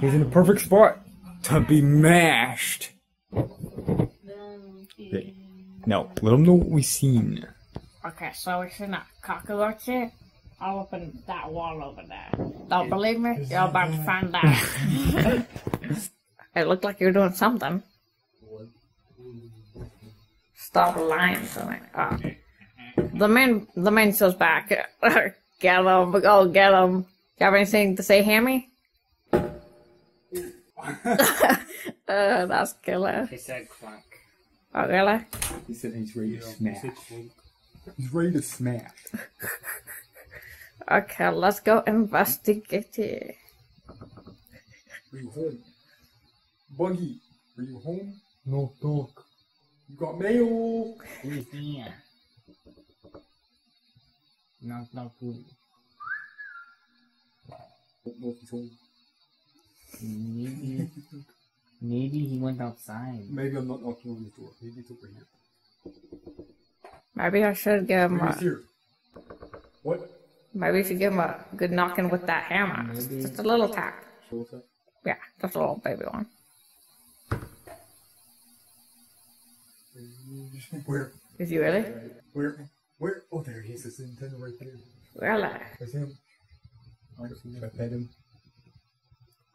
He's in the perfect spot to be mashed. No, let him know what we seen. Okay, so we seen that cockroach here all up in that wall over there. Don't believe me? You're about to find out. it looked like you were doing something. Stop lying to me. Oh. The man, the man says back. get him, go get him. You have anything to say, Hammy? uh, that's killer. He said clunk. Oh, really? He said he's ready to smash. He's ready to smash. Okay, let's go investigate it. Are you home? Buggy, are you home? No, dog. You got mail. Who's there? Knock, knock, who? Don't know if he's home. Maybe, maybe he went outside. Maybe I'm not knocking on his door. Maybe it's over here. Maybe I should give him Maybe a, here. What? maybe you should give him a good knocking with that hammer. Just, just a little tap. Show. Yeah, just a little baby one. Where? Is he really? Where? Where? Oh, there he is. It's Nintendo right there. Really? That's him. I Should I pet him?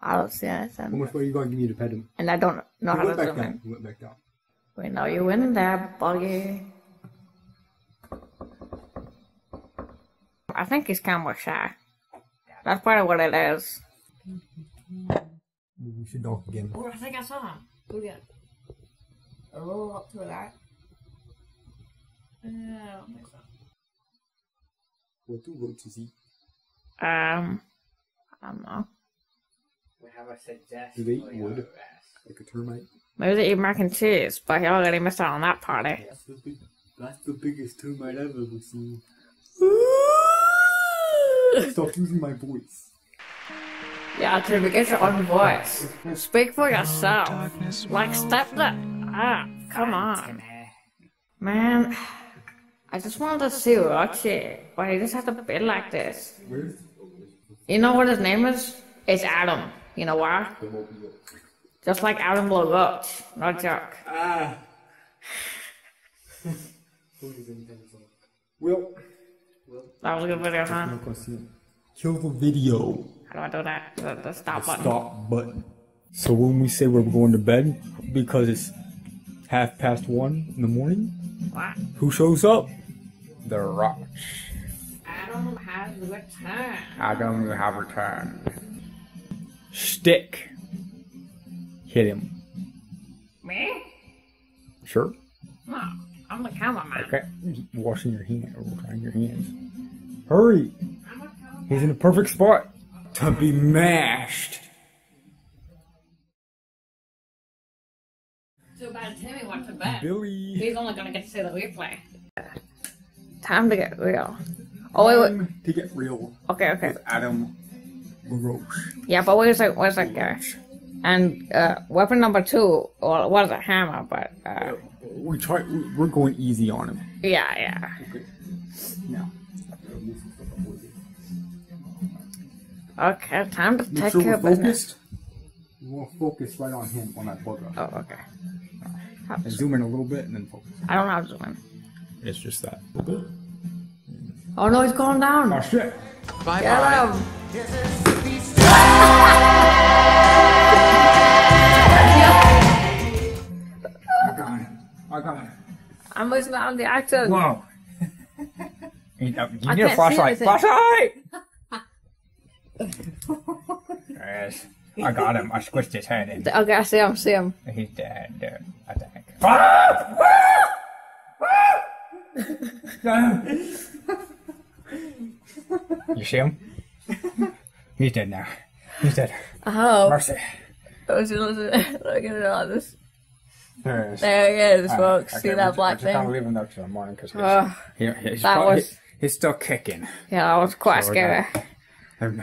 I don't see How anything. much money you gonna give me to pet him? And I don't know He how went to back zoom down. in. He went back down. We know you went in there, buggy. I think he's kind of shy. That's probably what it is. We should knock again. Oh, I think I saw him. Look at A roll up to that. Yeah, What do you want to see? Um, I don't know. We have a suggestion. Do they eat wood? Like a termite? Maybe they eat mac and cheese, but he already missed out on that party. That's the, big, that's the biggest termite I've ever seen. Stop using my voice. Yeah, to get your own voice. Speak for yourself. Like, step that up. Come on. Man, I just wanted to see Rochi, but he just had to be like this. You know what his name is? It's Adam. You know why? Just like Adam LaRoche. No joke. Ah! Who is Nintendo? Will. That was a good video, huh? I'm gonna see him. Kill the video. How do I do that? The, the stop button. Stop button. So when we say we're going to bed because it's half past one in the morning, What? who shows up? The Rock. Adam has returned. Adam, you have returned. Stick. Hit him. Me? Sure. No, I'm the cameraman. Okay. Washing your hands or washing your hands. Hurry. I'm the cameraman. He's in the perfect spot to be mashed. Too bad Timmy went to bed. Billy. He's only gonna get to see the replay. Time to get real. Oh wait, wait. Time to get real. Okay, okay. with Adam LaRoche. Yeah, but where's that? Where's that guy? And uh, weapon number two, well, was a hammer, but uh, We try. we- We're going easy on him. yeah, yeah. Okay. Now. Okay, time to Make take sure care we're of business. focused. We want to focus right on him, on that bugger. Oh, okay. And zoom in a little bit and then focus. I don't know how to zoom in. It's just that. Oh no, he's going down. Oh shit! Get him. Got him. I got him. I'm losing out on the action. Whoa! you I need a can't see flashlight. anything. Flashlight! yes. I got him. I squished his head in. Okay, I see him, see him. He's dead. Dead. I think. Ah! Ah! Ah! you see him? He's dead now. He's dead. Oh, Mercy. listen, listen. Look at all this. There he is. There he is, Uh, folks. okay, See we're that just- black we're just gonna thing? leave him there till the morning because Ugh. he, he's, that probably- was- he's still kicking. Yeah, that was quite So scary. Um,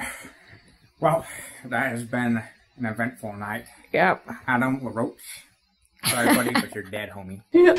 Well, that has been an eventful night. Yep. Adam LaRoche. Sorry, buddy, but you're dead, homie. Yep.